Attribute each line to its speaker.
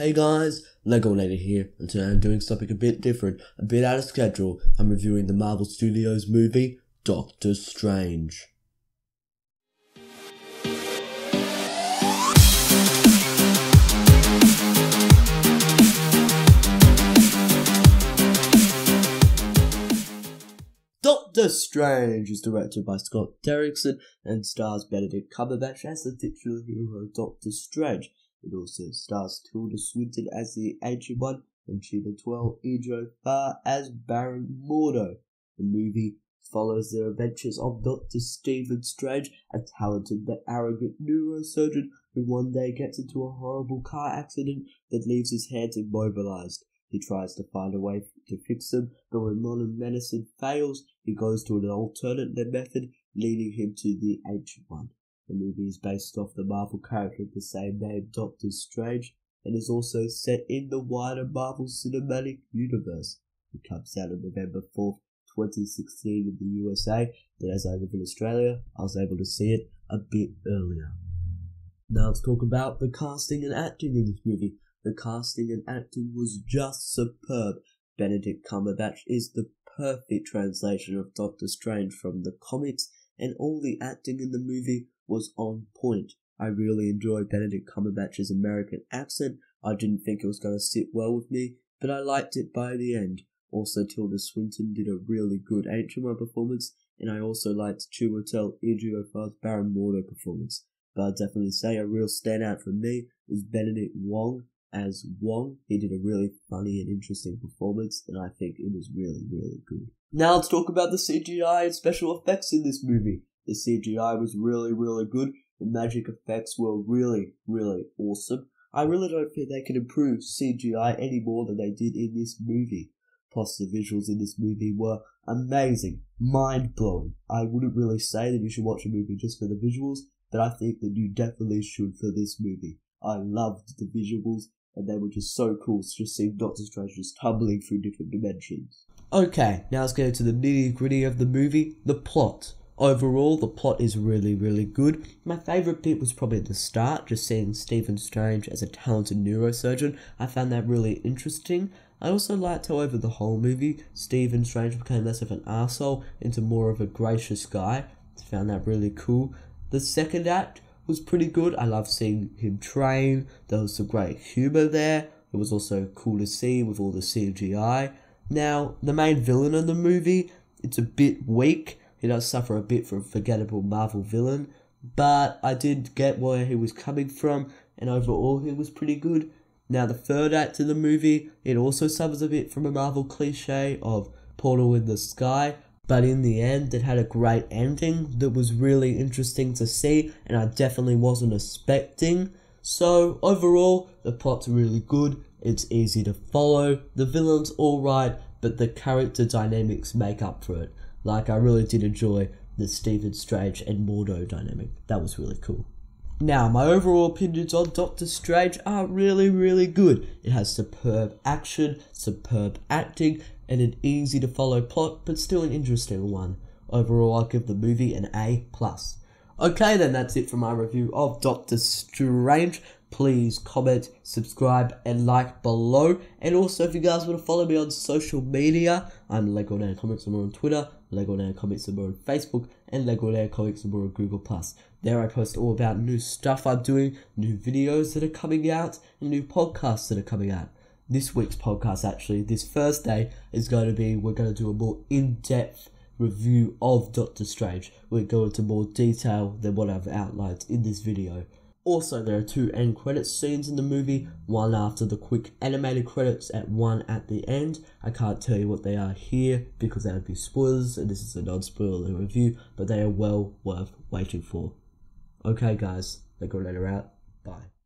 Speaker 1: Hey guys, Legoinator here, and today I'm doing something a bit different, a bit out of schedule. I'm reviewing the Marvel Studios movie, Doctor Strange. Doctor Strange is directed by Scott Derrickson and stars Benedict Cumberbatch as the titular hero Doctor Strange. It also stars Tilda Swinton as the Ancient One and Chiwetel Ejiofor as Baron Mordo. The movie follows the adventures of Dr. Stephen Strange, a talented but arrogant neurosurgeon who one day gets into a horrible car accident that leaves his hands immobilized. He tries to find a way to fix them, but when modern medicine fails, he goes to an alternate method, leading him to the Ancient One. The movie is based off the Marvel character of the same name, Doctor Strange, and is also set in the wider Marvel Cinematic Universe. It comes out on November 4th, 2016 in the USA, but as I live in Australia, I was able to see it a bit earlier. Now let's talk about the casting and acting in this movie. The casting and acting was just superb. Benedict Cumberbatch is the perfect translation of Doctor Strange from the comics, and all the acting in the movie was on point. I really enjoyed Benedict Cumberbatch's American accent. I didn't think it was going to sit well with me, but I liked it by the end. Also, Tilda Swinton did a really good Ancient performance, and I also liked Chiwetel Ejiofor's Baron Mordo performance. But I'd definitely say a real standout for me is Benedict Wong as Wong. He did a really funny and interesting performance, and I think it was really, really good. Now let's talk about the CGI and special effects in this movie. The CGI was really, really good. The magic effects were really, really awesome. I really don't think they can improve CGI any more than they did in this movie. Plus, the visuals in this movie were amazing, mind blowing. I wouldn't really say that you should watch a movie just for the visuals, but I think that you definitely should for this movie. I loved the visuals, and they were just so cool to just see Doctor Strange just tumbling through different dimensions. Okay, now let's get into the nitty gritty of the movie the plot. Overall, the plot is really, really good. My favourite bit was probably at the start, just seeing Stephen Strange as a talented neurosurgeon. I found that really interesting. I also liked how over the whole movie, Stephen Strange became less of an asshole into more of a gracious guy. I found that really cool. The second act was pretty good. I loved seeing him train. There was some great humour there. It was also cool to see with all the CGI. Now, the main villain in the movie, it's a bit weak. He does suffer a bit from forgettable Marvel villain, but I did get where he was coming from, and overall he was pretty good. Now the third act of the movie, it also suffers a bit from a Marvel cliche of portal in the sky, but in the end it had a great ending that was really interesting to see, and I definitely wasn't expecting. So overall, the plot's really good. It's easy to follow. The villain's alright, but the character dynamics make up for it. Like, I really did enjoy the Stephen Strange and Mordo dynamic. That was really cool. Now, my overall opinions on Doctor Strange are really, really good. It has superb action, superb acting, and an easy to follow plot, but still an interesting one. Overall, I'll give the movie an A plus. Okay, then that's it for my review of Doctor Strange. Please comment, subscribe, and like below. And also, if you guys want to follow me on social media, I'm Legoinator Comics. I'm on Twitter, Legoinator Comics. I'm on Facebook, and Legoinator Comics. I'm on Google Plus. There, I post all about new stuff I'm doing, new videos that are coming out, and new podcasts that are coming out. This week's podcast, actually, this Thursday, is going to be we're going to do a more in-depth review of Doctor Strange. We'll go into more detail than what I've outlined in this video. Also, there are two end credits scenes in the movie, one after the quick animated credits and one at the end. I can't tell you what they are here because that would be spoilers and this is a non-spoiler review, but they are well worth waiting for. Okay guys, Legoinator out. Bye.